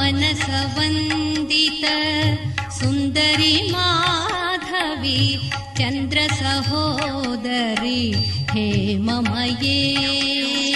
मनसवन्दितसुन्दरि माधवी चन्द्रसहोदरि हे ममये ये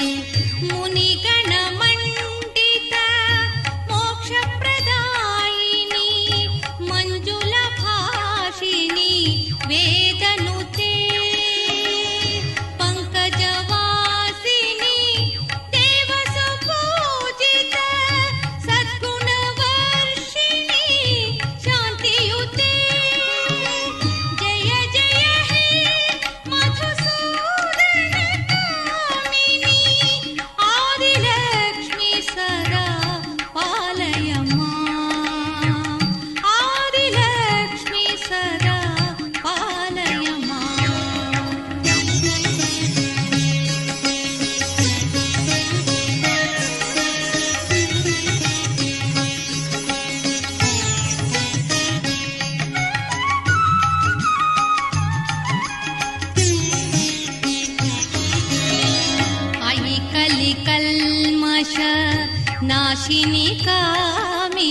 नाशिनिकामि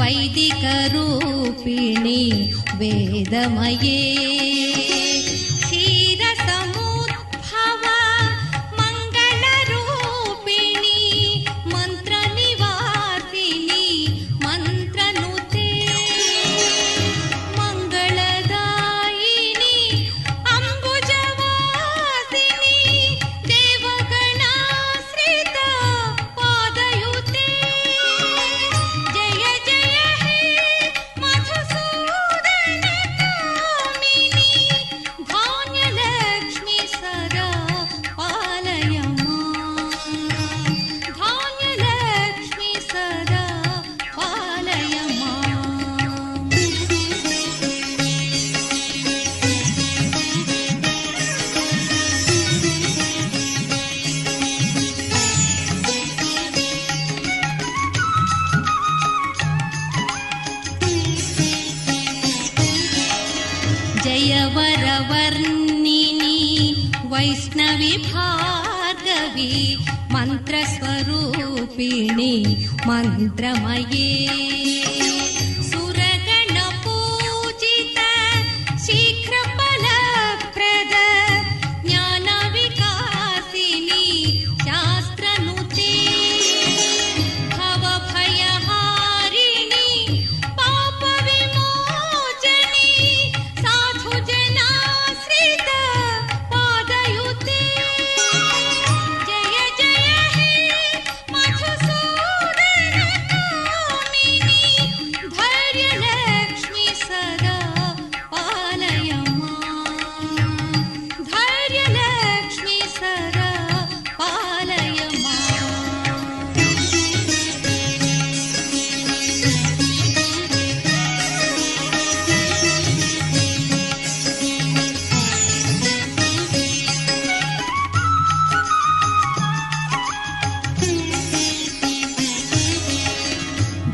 वैदिकरूपिणि वेदमये। जयवरवर्णिनि वैष्णवि वैष्णविभागवि मन्त्रस्वरूपिणि मन्त्रमये।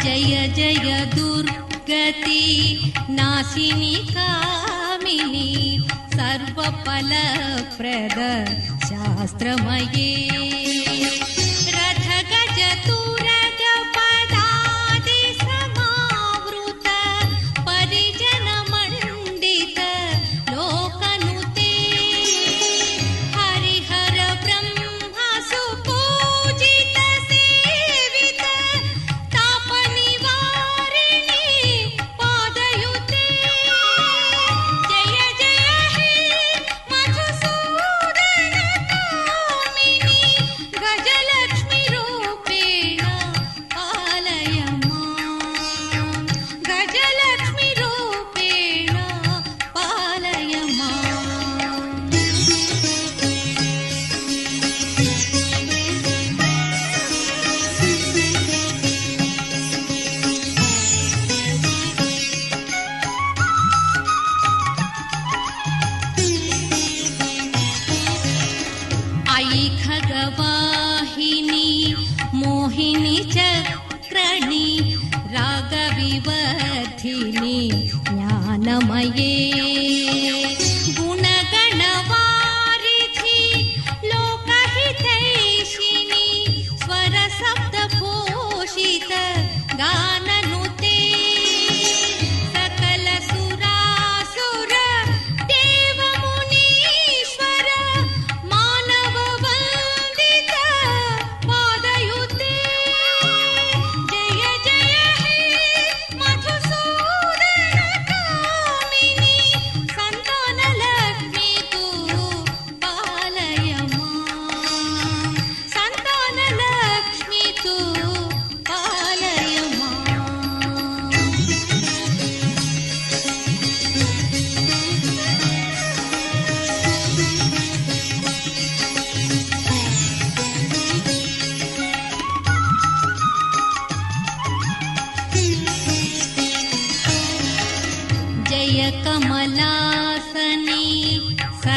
जय जय दुर्गति नाशिनि कामिनि सर्वफलप्रद शास्त्रमये भगवाहिनी मोहिनी चक्रणी रागविवर्धिनी ज्ञानमये।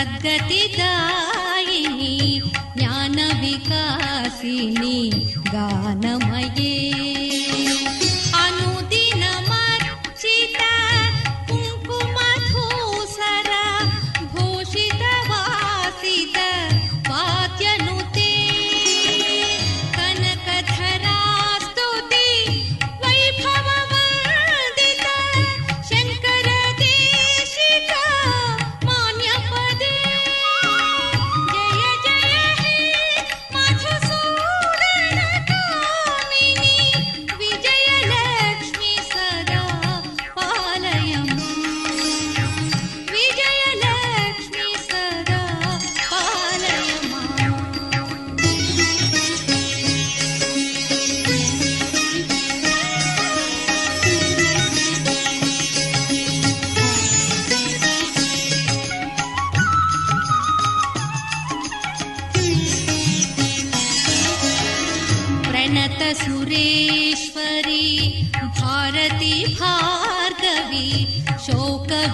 सद्गतिदायिनि ज्ञानविकासिनि गानमये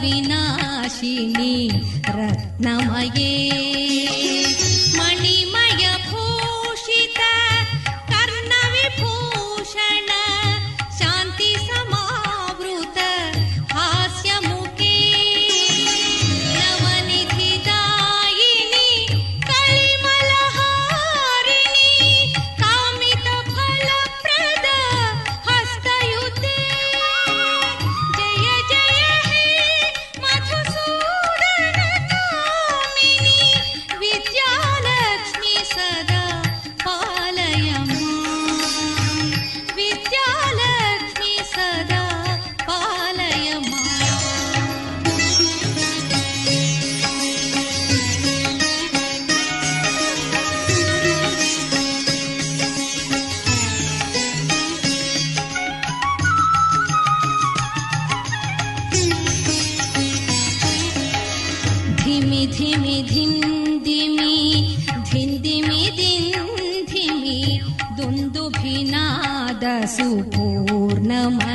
शोकविनाशिनी रत्नमये दुन्दुभिनाद सुपूर्णमये